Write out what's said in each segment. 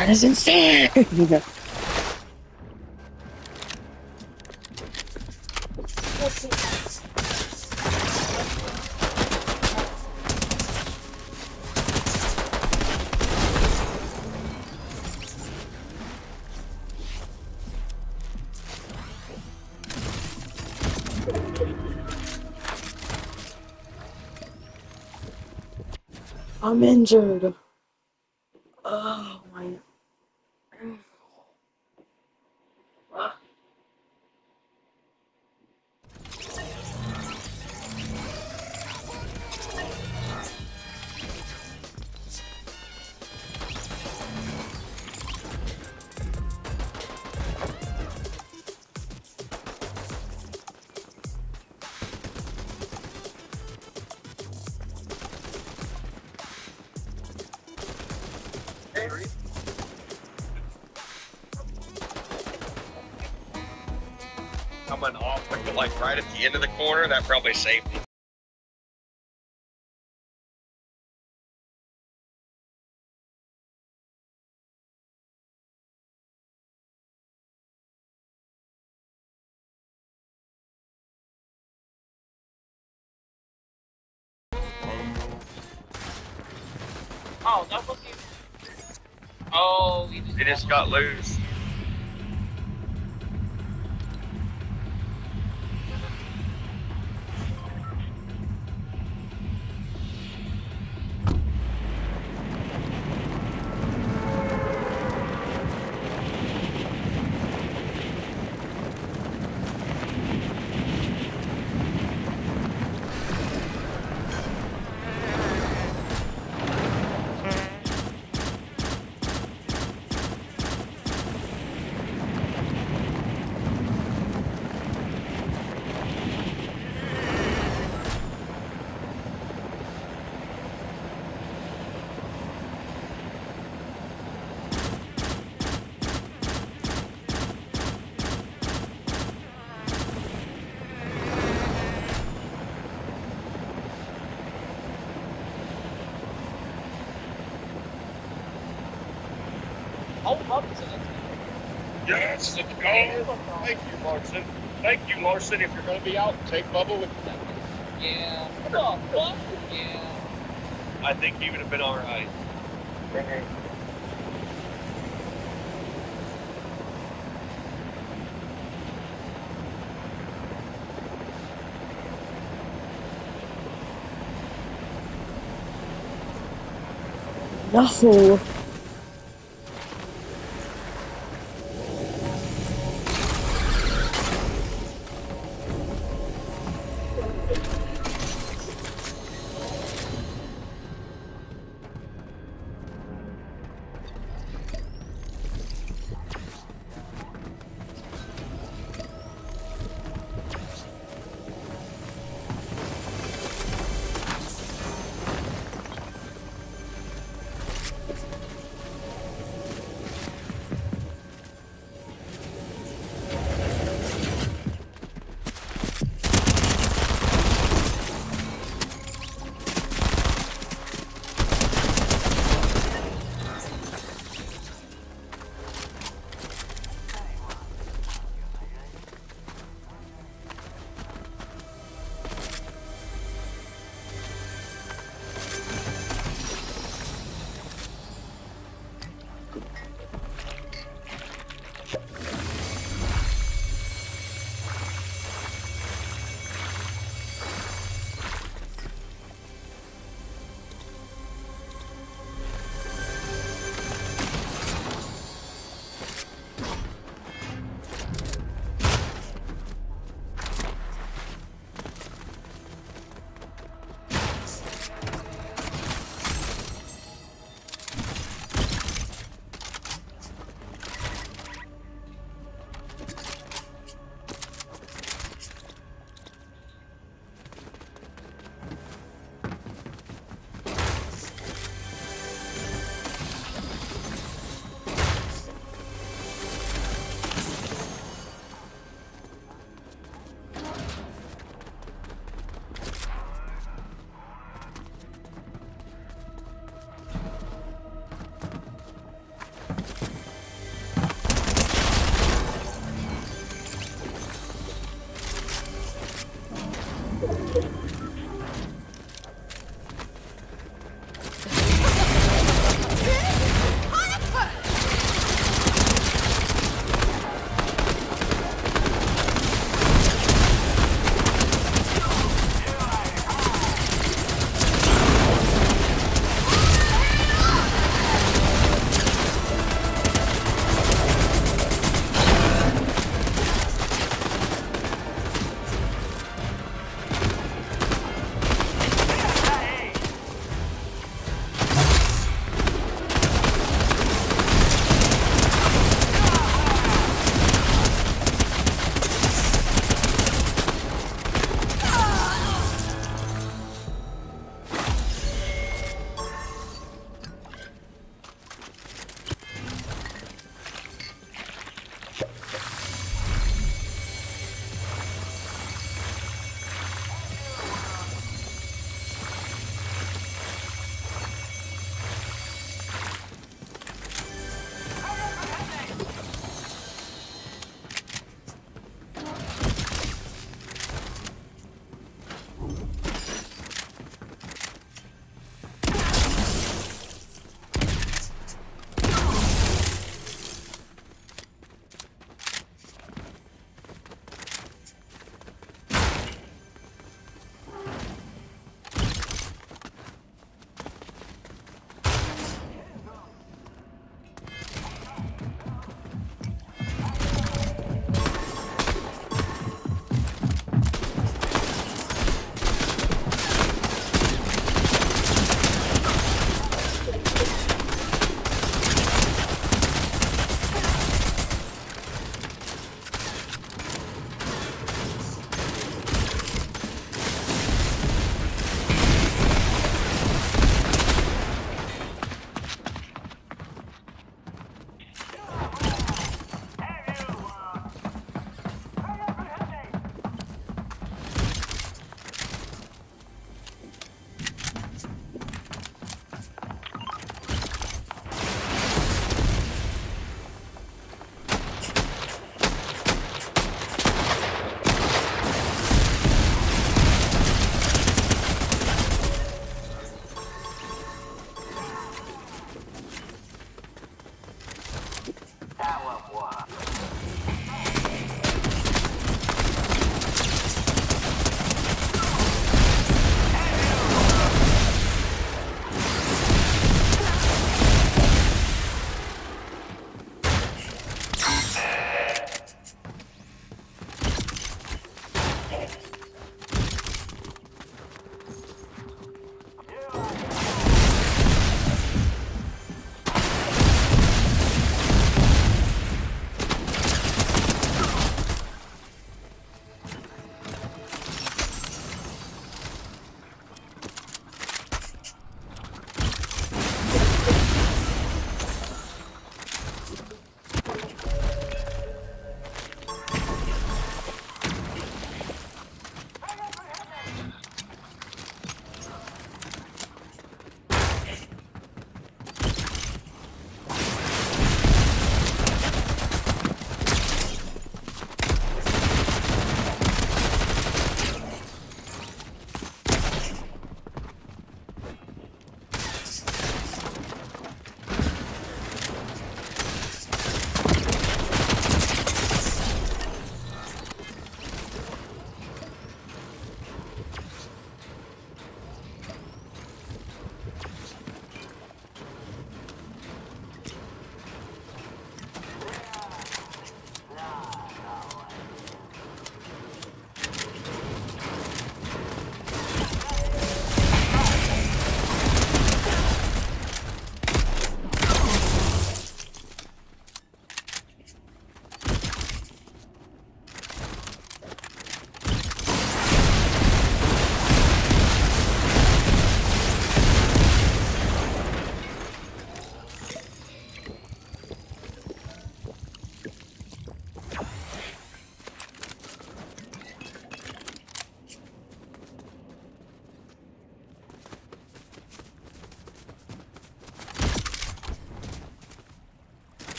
That is insane. I'm injured. Oh my. Coming off like, like right at the end of the corner, that probably saved me. Oh, that was you. Oh, we just. It just got loose. Go. Thank you, Larson. Thank you, Larson. If you're going to be out, take Bubba with you. Yeah. What the fuck? Yeah. I think he would have been all right. No.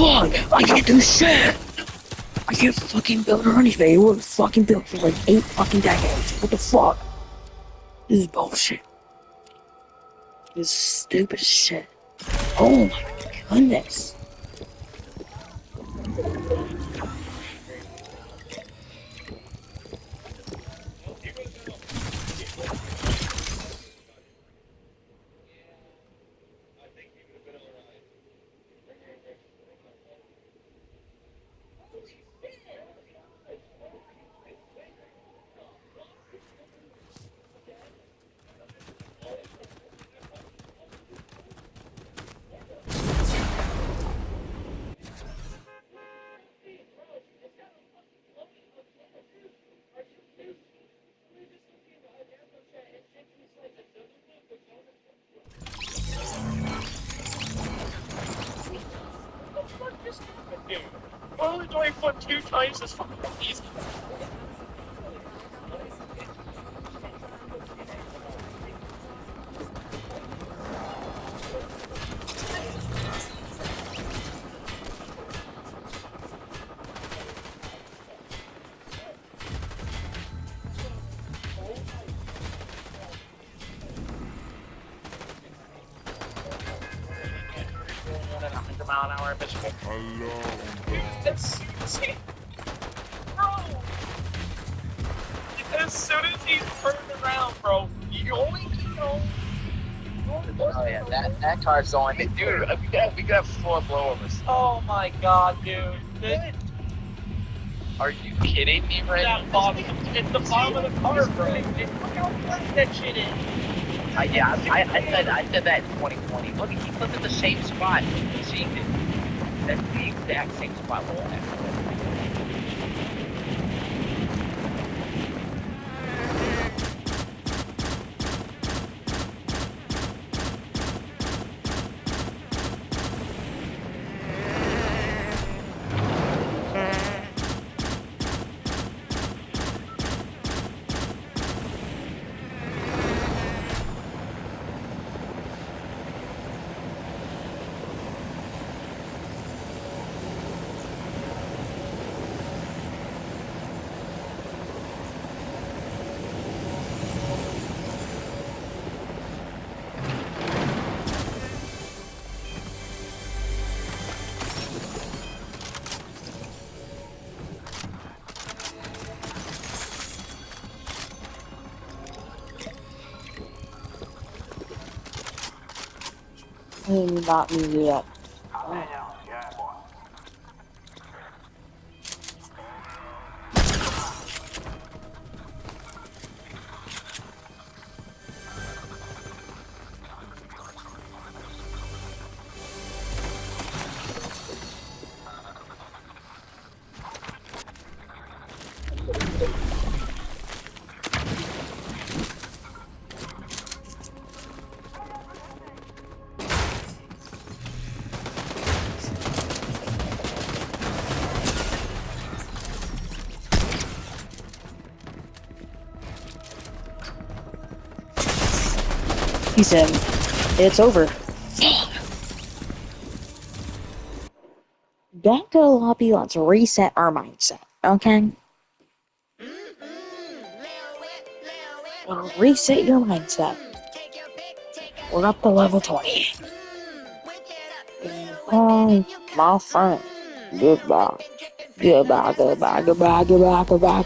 Fuck? I can't do shit! I can't fucking build a running space. It was fucking built for like eight fucking decades. What the fuck? This is bullshit. This is stupid shit. Oh my goodness. Only do I flip two times as fucking easy? mile an hour bitch. As soon as he, bro, as soon as he turned around, bro, you only know. Oh yeah, that that car's going. Dude, we got we have four blowovers. Oh my god, dude. Are you kidding me right that now? bottom, it's the bottom of the car, bro. It, look how flat that shit is. I, yeah, I, I said I said that in 2020. Look, he flipped at the same spot. You see, that's the exact same spot. We're at. I did not mean to do that. He said, it's over. Back to the lobby, let's reset our mindset, okay? Reset your mindset. We're up to level 20. Bye, my friend. Goodbye. Goodbye, goodbye, goodbye, goodbye, goodbye.